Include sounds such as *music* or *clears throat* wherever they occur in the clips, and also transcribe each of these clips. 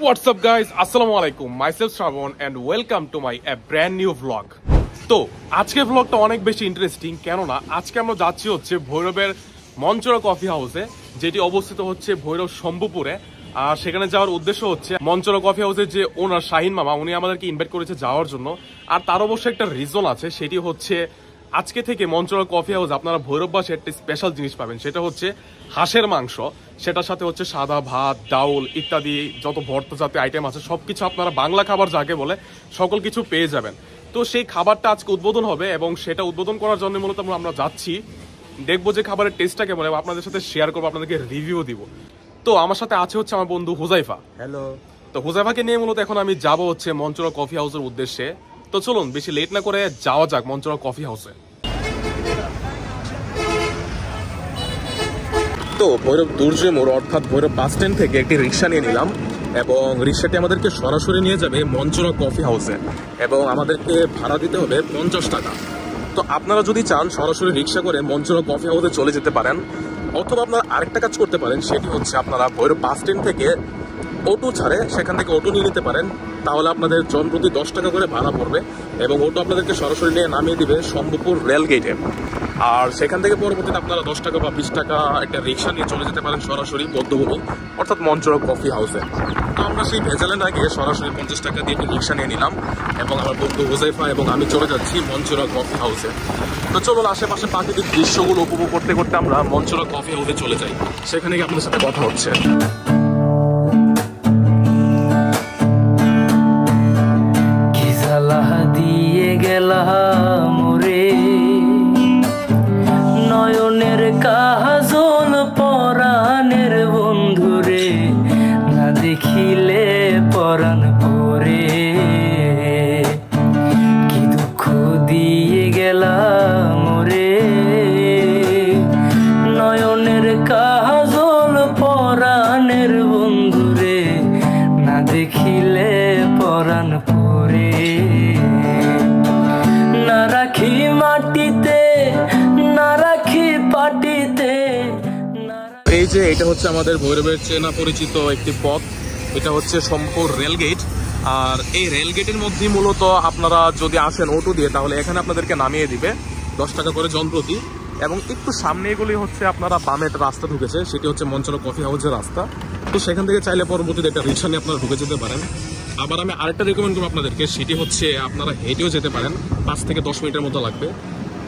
Up, guys? Assalamu alaikum. Myself Shravan and welcome to my, a brand new vlog. তো আজকের ব্লগটা অনেক বেশি ইন্টারেস্টিং কেননা আজকে আমরা যাচ্ছি হচ্ছে ভৈরবের মঞ্চরা কফি হাউসে যেটি অবস্থিত হচ্ছে ভৈরব শম্ভুপুরে আর সেখানে যাওয়ার উদ্দেশ্য হচ্ছে মঞ্চরা কফি হাউসের যে ওনার শাহিন মামা, উনি আমাদেরকে ইনভাইট করেছে যাওয়ার জন্য আর তার অবশ্যই একটা রিজন আছে, সেটি হচ্ছে আজকে থেকে মঞ্চরা কফি হাউস আপনারা ভৈরববাসে একটা স্পেশাল জিনিস পাবেন। সেটা হচ্ছে হাঁসের মাংস। সেটার সাথে হচ্ছে সাদা ভাত ডাউল ইত্যাদি যত ভর্তা জাতীয় আইটেম আছে সব কিছু আপনারা বাংলা খাবার যাকে বলে সকল কিছু পেয়ে যাবেন। তো সেই খাবারটা আজকে উদ্বোধন হবে এবং সেটা উদ্বোধন করার জন্য মূলত আমরা- যাচ্ছি। দেখব যে খাবারের টেস্টটা কেমন এবং আপনাদের সাথে শেয়ার করব আপনাদেরকে রিভিউ দিব। তো আমার সাথে আছে হচ্ছে আমার বন্ধু হুজাইফা। হ্যালো তো হুজাইফাকে নিয়ে মূলত এখন আমি যাব হচ্ছে মঞ্চরা কফি হাউসের উদ্দেশ্যে। তো চলুন, বেশি লেট না করে যাওয়া যাক মঞ্চরা কফি হাউসে তো ভৈরব দুর্য মোড়, অর্থাৎ ভৈরব বাস স্ট্যান্ড থেকে একটি রিক্সা নিয়ে নিলাম এবং রিক্সাটি আমাদেরকে সরাসরি নিয়ে যাবে মঞ্চরা কফি হাউসে এবং আমাদেরকে ভাড়া দিতে হবে পঞ্চাশ টাকা। তো আপনারা যদি চান সরাসরি রিক্সা করে মঞ্চরা কফি হাউসে চলে যেতে পারেন অথবা আপনারা আরেকটা কাজ করতে পারেন, সেটি হচ্ছে আপনারা ভৈরব বাস স্ট্যান্ড থেকে অটো ছাড়ে সেখান থেকে অটো নিয়ে নিতে পারেন, তাহলে আপনাদের জন প্রতি দশ টাকা করে ভাড়া পড়বে এবং অটো আপনাদেরকে সরাসরি নিয়ে নামিয়ে দিবে শম্ভুপুর রেল গেটে। আর সেখান থেকে পরবর্তীতে আপনারা দশ টাকা বা বিশ টাকা একটা রিক্সা নিয়ে চলে যেতে পারেন সরাসরি বদ্ধভূমি অর্থাৎ মঞ্চর কফি হাউসে। তো আমরা সেই ভেজালে না গিয়ে সরাসরি পঞ্চাশ টাকা দিয়ে একটি রিক্সা নিয়ে নিলাম এবং আমার বন্ধু হুজাইফা এবং আমি চলে যাচ্ছি মঞ্চরা কফি হাউসে। তো চলুন, আশেপাশে প্রাকৃতিক দৃশ্যগুলো উপভোগ করতে করতে আমরা মঞ্চরা কফি হাউসে চলে যাই। সেখানে গিয়ে আপনাদের সাথে কথা হচ্ছে। পরে না রাখি মাটিতে, না রাখি পাটিতে এই যে এটা হচ্ছে আমাদের ভৈরবের চেনা পরিচিত একটি পথ, এটা হচ্ছে সম্পর রেলগেট। আর এই রেলগেটের মধ্যে মূলত আপনারা যদি আসেন অটো দিয়ে, তাহলে এখানে আপনাদেরকে নামিয়ে দিবে দশ টাকা করে জনপ্রতি। এবং একটু সামনে এগুলি হচ্ছে আপনারা বামে রাস্তা ঢুকেছে, সেটি হচ্ছে মঞ্চল কফি হাউসের রাস্তা। তো সেখান থেকে চাইলে পরবর্তীতে একটা রিক্সা নিয়ে আপনারা ঢুকে যেতে পারেন। আবার আমি আরেকটা রেকমেন্ড করব আপনাদেরকে, সেটি হচ্ছে আপনারা হেঁটেও যেতে পারেন, পাঁচ থেকে দশ মিনিটের মতো লাগবে।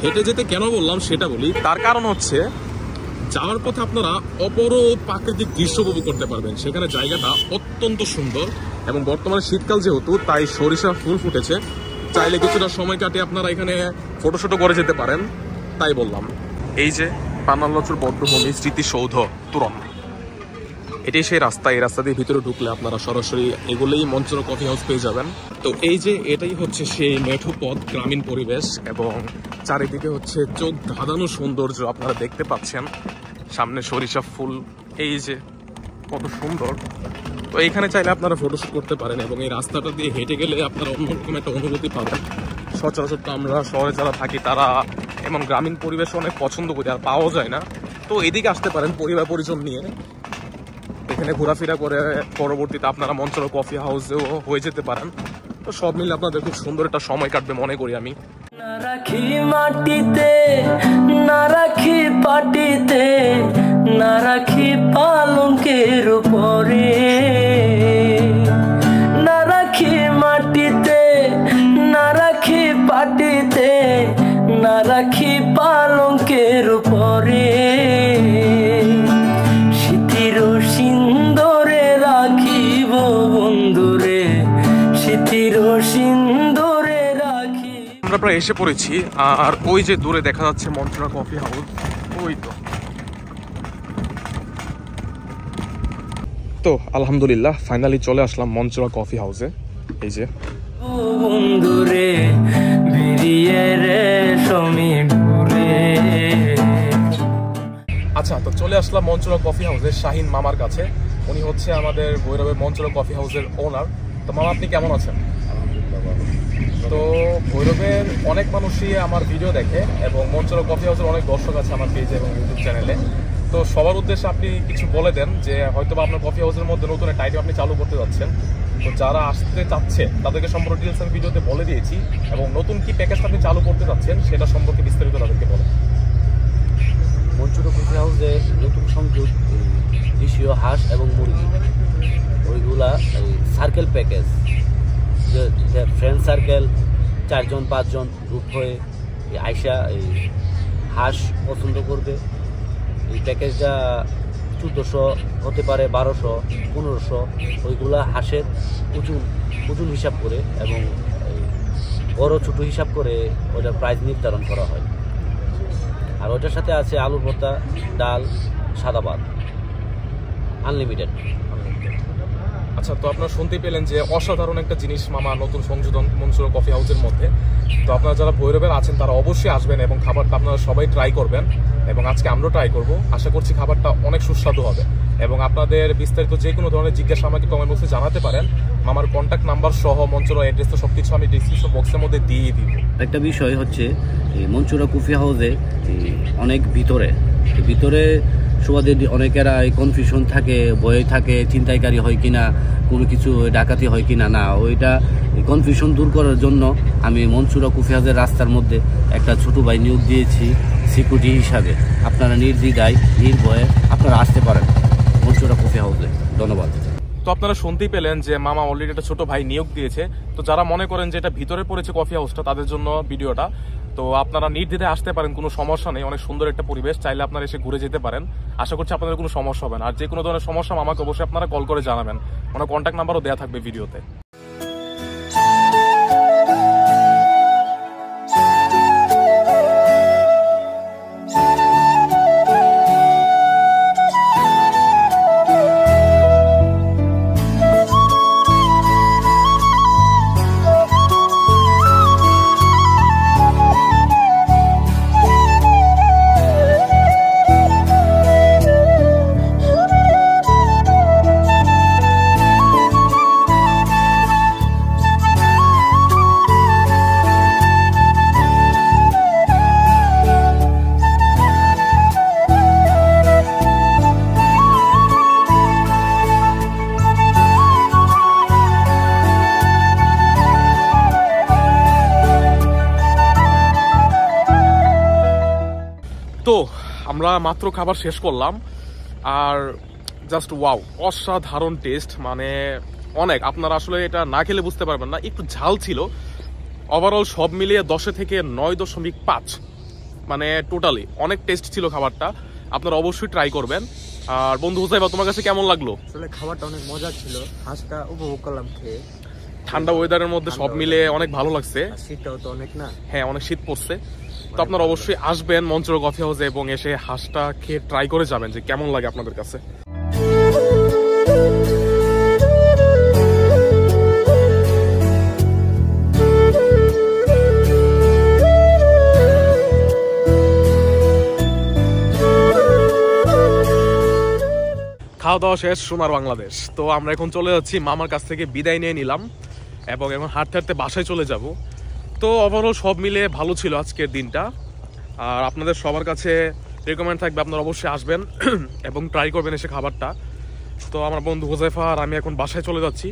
হেঁটে যেতে কেন বললাম সেটা বলি, তার কারণ হচ্ছে যাওয়ার পথে আপনারা অপর প্রাকৃতিক দৃশ্য উপভোগ করতে পারবেন। সেখানে জায়গাটা অত্যন্ত সুন্দর এবং বর্তমানে শীতকাল যেহেতু, তাই সরিষা ফুল ফুটেছে। চাইলে কিছুটা সময় কাটিয়ে আপনারা এখানে ফটোশুটও করে যেতে পারেন, তাই বললাম। এই যে পানাল্লচুর বদ্ধভূমি, স্মৃতিসৌধ তুরন এটাই সেই রাস্তা, এই রাস্তা দিয়ে ভিতরে ঢুকলে আপনারা সরাসরি এগুলোই মঞ্চর কফি হাউস পেয়ে যাবেন। তো এই যে এটাই হচ্ছে সেই মেঠো পথ গ্রামীণ পরিবেশ এবং চারিদিকে হচ্ছে চোখ ধাঁধানো সৌন্দর্য আপনারা দেখতে পাচ্ছেন। সামনে সরিষা ফুল, এই যে কত সুন্দর। তো এইখানে চাইলে আপনারা ফটোশ্যুট করতে পারেন এবং এই রাস্তাটা দিয়ে হেঁটে গেলে আপনারা অন্যরকম একটা অনুভূতি পাবেন। সচরাচর তো আমরা শহরে যারা থাকি, তারা এমন গ্রামীণ পরিবেশ অনেক পছন্দ করি, আর পাওয়া যায় না। তো এদিকে আসতে পারেন পরিবার পরিজন নিয়ে। এখানে ঘোরাফেরা করে পরবর্তীতে আপনারা মঞ্চল কফি হাউসেও হয়ে যেতে পারেন। তো সব মিলে আপনাদের খুব সুন্দর একটা সময় কাটবে মনে করি আমি। রাখি মাটিতে, না রাখি পাটিতে, না রাখি উপরে। আমরা প্রায় এসে পড়েছি আর ওই যে দূরে দেখা যাচ্ছে মঞ্চরা কফি হাউস ওই তো। তো আলহামদুলিল্লাহ ফাইনালি চলে আসলাম মঞ্চরা কফি হাউসে। এই যে। বন্ধুরে বেরিয়ে রে সমী আচ্ছা তো চলে আসলাম মঞ্চরা কফি হাউসের শাহিন মামার কাছে। উনি হচ্ছে আমাদের ভৈরবের মঞ্চরা কফি হাউসের ওনার তো মামা আপনি কেমন আছেন? তো ভৈরবের অনেক মানুষই আমার ভিডিও দেখে এবং মঞ্চল কফি হাউসের অনেক দর্শক আছে আমার পেজে এবং ইউটিউব চ্যানেলে তো সবার উদ্দেশ্যে আপনি কিছু বলে দেন যে হয়তো আপনার কফি হাউসের মধ্যে নতুন একটা আইটেম আপনি চালু করতে যাচ্ছেন। তো যারা আসতে চাচ্ছে, তাদেরকে সম্পর্কে ডিটেলস আমি ভিডিওতে বলে দিয়েছি এবং নতুন কি প্যাকেজটা আপনি চালু করতে যাচ্ছেন সেটা সম্পর্কে বিস্তারিত তাদেরকে বলেন। মঞ্চুর কফি হাউসে নতুন সংযোগ দেশীয় হাঁস এবং মুরগি। ওইগুলা সার্কেল প্যাকেজ যে ফ্রেন্ড সার্কেল চারজন, পাঁচজন গ্রুপ হয়ে এই আইসা এই হাঁস পছন্দ করবে। এই প্যাকেজটা চোদ্দোশো হতে পারে বারোশো, পনেরোশো, ওইগুলা হাঁসের ওজন ওজন হিসাব করে এবং বড় ছোট হিসাব করে ওটার প্রাইস নির্ধারণ করা হয়। আর ওটার সাথে আছে আলু ভর্তা, ডাল, সাদা ভাত আনলিমিটেড আচ্ছা তো আপনারা শুনতে পেলেন যে অসাধারণ একটা জিনিস মামা নতুন সংযোজন মনসুর কফি হাউসের মধ্যে। তো আপনারা যারা ভৈরবের আছেন, তারা অবশ্যই আসবেন এবং খাবারটা আপনারা সবাই ট্রাই করবেন এবং আজকে আমরাও ট্রাই করব। আশা করছি খাবারটা অনেক সুস্বাদু হবে। এবং আপনাদের বিস্তারিত যে কোনো ধরনের জিজ্ঞাসা আমাকে কমেন্ট বক্সে জানাতে পারেন। আমার কন্ট্যাক্ট নাম্বার সহ মঞ্চুর অ্যাড্রেস তো সব কিছু আমি ডিসক্রিপশন বক্সের মধ্যে দিয়ে দিব। একটা বিষয় হচ্ছে মঞ্চুরা কুফি হাউসে অনেক ভিতরে ভিতরে সুবাদে অনেকেরা কনফিউশন থাকে, ভয়ে থাকে চিন্তাইকারী হয় কিনা, কোনো কিছু ডাকাতি হয় কিনা, না, ওইটা কনফিউশন দূর করার জন্য আমি মনসুরা কুফিয়াজের রাস্তার মধ্যে একটা ছোট ভাই নিয়োগ দিয়েছি সিকিউরিটি হিসাবে। আপনারা নির্দ্বিধায়, নির্ভয়ে আপনারা আসতে পারেন মনসুরা কুফি হাউসে ধন্যবাদ। তো আপনারা শুনতেই পেলেন যে মামা অলরেডি একটা ছোট ভাই নিয়োগ দিয়েছে। তো যারা মনে করেন যে এটা ভিতরে পড়েছে কফি হাউসটা তাদের জন্য ভিডিওটা। তো আপনারা নির্দ্বিধায় আসতে পারেন, কোনো সমস্যা নেই, অনেক সুন্দর একটা পরিবেশ। চাইলে আপনারা এসে ঘুরে যেতে পারেন। আশা করছি আপনাদের কোনো সমস্যা হবে না। আর যে কোনো ধরনের সমস্যা আমাকে অবশ্যই আপনারা কল করে জানাবেন। ওনার কন্ট্যাক্ট নাম্বারও দেওয়া থাকবে ভিডিওতে তো আমরা মাত্র খাবার শেষ করলাম, আর জাস্ট ওয়াও অসাধারণ টেস্ট মানে অনেক। আপনারা আসলে এটা না খেলে বুঝতে পারবেন না, একটু ঝাল ছিল। ওভারঅল সব মিলিয়ে দশে থেকে নয় দশমিক পাঁচ মানে টোটালি অনেক টেস্ট ছিল খাবারটা। আপনারা অবশ্যই ট্রাই করবেন। আর বন্ধু হুসাইবা, তোমার কাছে কেমন লাগল? খাবারটা অনেক মজা ছিল। হাঁসটা উপভোগ করলাম খেয়ে। ঠান্ডা ওয়েদারের মধ্যে সব মিলে অনেক ভালো লাগছে। শীতটাও তো অনেক না? হ্যাঁ অনেক শীত পড়ছে। তো আপনারা অবশ্যই আসবেন মঞ্চর কফি হাউসে এবং এসে হাঁসটা খেয়ে ট্রাই করে যাবেন যে কেমন লাগে আপনাদের কাছে। খাওয়া দাওয়া শেষ সোনার বাংলাদেশ। তো আমরা এখন চলে যাচ্ছি মামার কাছ থেকে বিদায় নিয়ে নিলাম। এবং এখন হাঁটতে হাঁটতে বাসায় চলে যাব। তো ওভারঅল সব মিলে ভালো ছিল আজকের দিনটা। আর আপনাদের সবার কাছে রেকমেন্ড থাকবে, আপনারা অবশ্যই আসবেন *clears throat* এবং ট্রাই করবেন এসে খাবারটা। তো আমার বন্ধু হোজাইফা আর আমি এখন বাসায় চলে যাচ্ছি।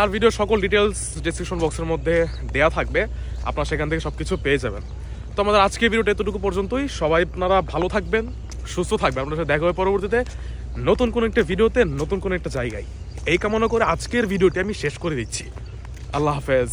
আর ভিডিওর সকল ডিটেলস ডিসক্রিপশন বক্সের মধ্যে দেয়া থাকবে। আপনারা সেখান থেকে সব কিছু পেয়ে যাবেন। তো আমাদের আজকের ভিডিওটা এতটুকু পর্যন্তই। সবাই আপনারা ভালো থাকবেন, সুস্থ থাকবেন। আপনার সাথে দেখা হবে পরবর্তীতে। নতুন কোনো একটা ভিডিওতে নতুন কোনো একটা জায়গায়। এই কামনা করে আজকের ভিডিওটি আমি শেষ করে দিচ্ছি। আল্লাহ হাফেজ